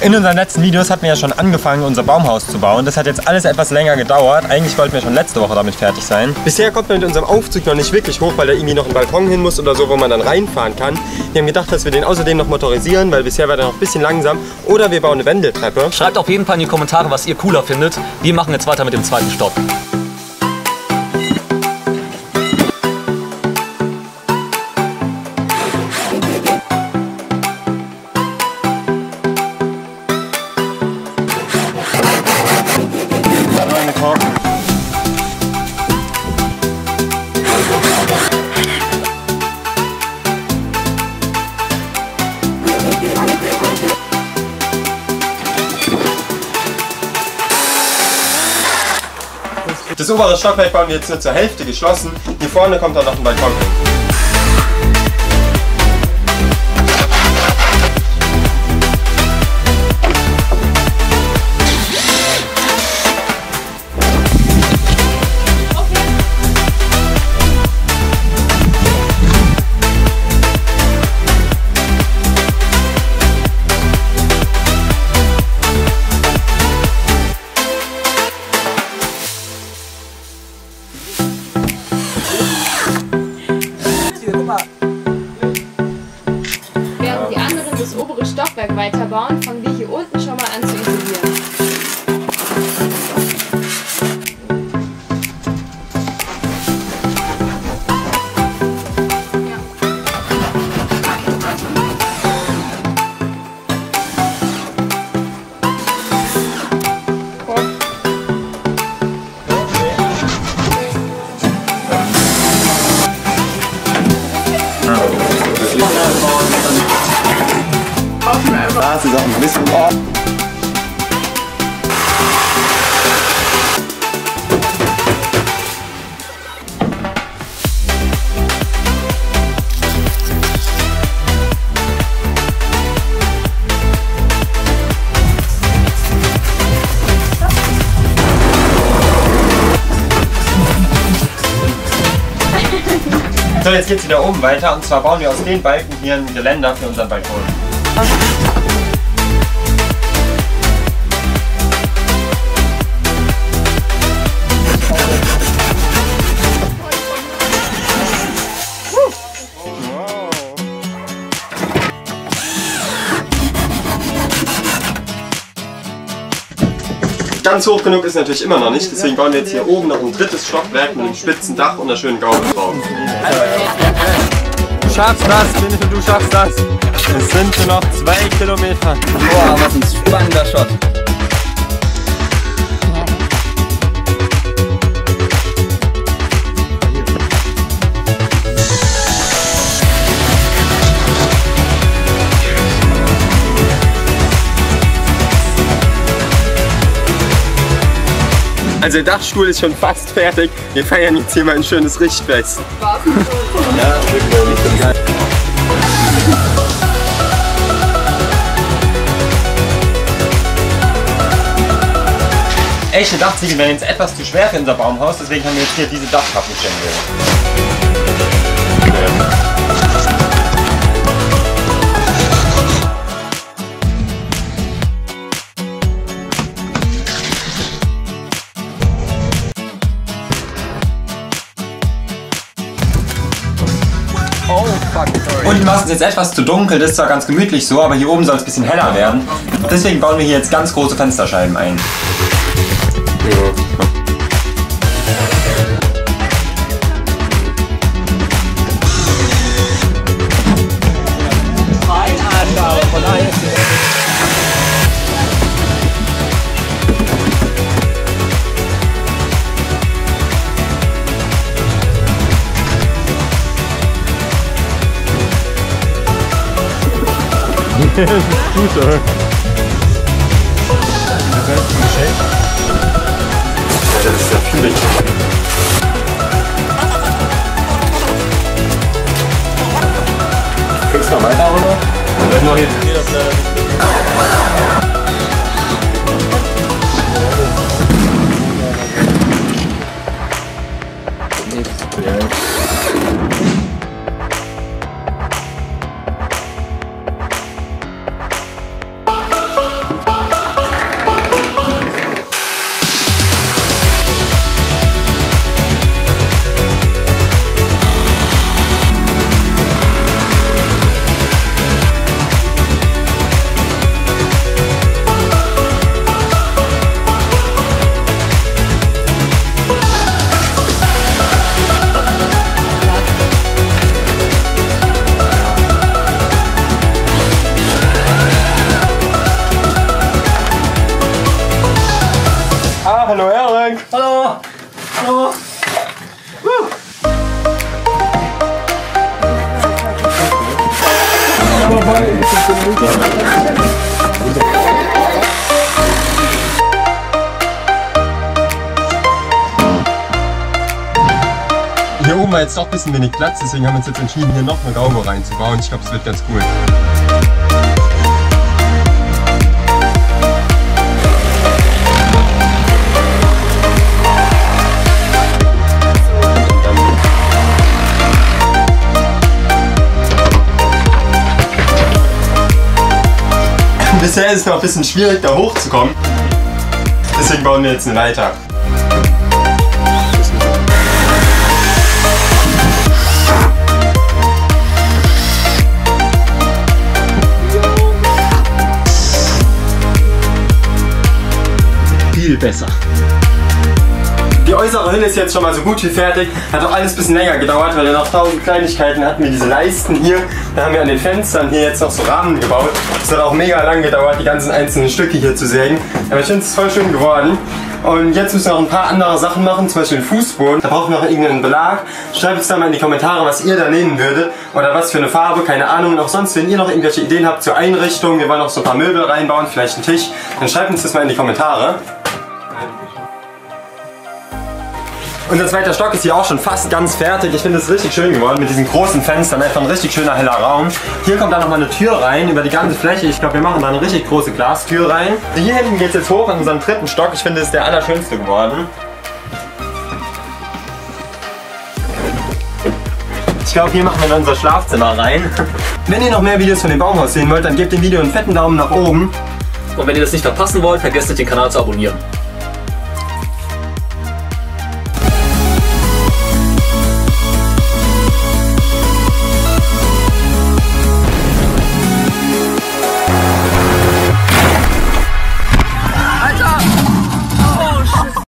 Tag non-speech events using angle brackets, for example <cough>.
In unseren letzten Videos hatten wir ja schon angefangen, unser Baumhaus zu bauen. Das hat jetzt alles etwas länger gedauert. Eigentlich wollten wir schon letzte Woche damit fertig sein. Bisher kommt man mit unserem Aufzug noch nicht wirklich hoch, weil da irgendwie noch ein Balkon hin muss oder so, wo man dann reinfahren kann. Wir haben gedacht, dass wir den außerdem noch motorisieren, weil bisher war der noch ein bisschen langsam. Oder wir bauen eine Wendeltreppe. Schreibt auf jeden Fall in die Kommentare, was ihr cooler findet. Wir machen jetzt weiter mit dem zweiten Stock. Das obere Stockwerk bauen wir jetzt nur zur Hälfte geschlossen. Hier vorne kommt dann noch ein Balkon hin. Stockwerk weiterbauen, fangen wir Das ist auch ein bisschen... Oh. So, jetzt geht's wieder oben weiter und zwar bauen wir aus den Balken hier ein Geländer für unseren Balkon. Ganz hoch genug ist natürlich immer noch nicht, deswegen bauen wir jetzt hier oben noch ein drittes Stockwerk mit einem spitzen Dach und einer schönen Gaube drauf. Du schaffst das, Winnie, du schaffst das. Es sind nur noch zwei Kilometer. Boah, was ein spannender Shot. Also der Dachstuhl ist schon fast fertig. Wir feiern jetzt hier mal ein schönes Richtfest. Echte Dachziegel wären jetzt etwas zu schwer für unser Baumhaus, deswegen haben wir jetzt hier diese Dachkappenstände. Und die ist jetzt etwas zu dunkel, das ist zwar ganz gemütlich so, aber hier oben soll es ein bisschen heller werden. Deswegen bauen wir hier jetzt ganz große Fensterscheiben ein. Das ist ja viel Kriegst du noch weiter, oder? Vielleicht noch hier. Hier oben war jetzt doch ein bisschen wenig Platz, deswegen haben wir uns jetzt entschieden, hier noch eine Gaube reinzubauen. Ich glaube, es wird ganz cool. Bisher ist noch ein bisschen schwierig, da hochzukommen. Deswegen bauen wir jetzt eine Leiter. Viel besser. Äußere Hülle ist jetzt schon mal so gut wie fertig. Hat auch alles ein bisschen länger gedauert, weil wir noch tausend Kleinigkeiten hatten wir diese Leisten hier. Dann haben wir an den Fenstern hier jetzt noch so Rahmen gebaut. Das hat auch mega lang gedauert, die ganzen einzelnen Stücke hier zu sägen. Aber ich finde es voll schön geworden. Und jetzt müssen wir noch ein paar andere Sachen machen, zum Beispiel den Fußboden. Da brauchen wir noch irgendeinen Belag. Schreibt uns da mal in die Kommentare, was ihr da nehmen würdet. Oder was für eine Farbe, keine Ahnung. Und auch sonst, wenn ihr noch irgendwelche Ideen habt zur Einrichtung, wir wollen noch so ein paar Möbel reinbauen, vielleicht einen Tisch, dann schreibt uns das mal in die Kommentare. Unser zweiter Stock ist hier auch schon fast ganz fertig. Ich finde es richtig schön geworden mit diesen großen Fenstern. Einfach ein richtig schöner heller Raum. Hier kommt dann nochmal eine Tür rein über die ganze Fläche. Ich glaube, wir machen da eine richtig große Glastür rein. Hier hinten geht es jetzt hoch in unseren dritten Stock. Ich finde, es ist der allerschönste geworden. Ich glaube, hier machen wir dann unser Schlafzimmer rein. <laughs> Wenn ihr noch mehr Videos von dem Baumhaus sehen wollt, dann gebt dem Video einen fetten Daumen nach oben. Und wenn ihr das nicht verpassen wollt, vergesst nicht den Kanal zu abonnieren.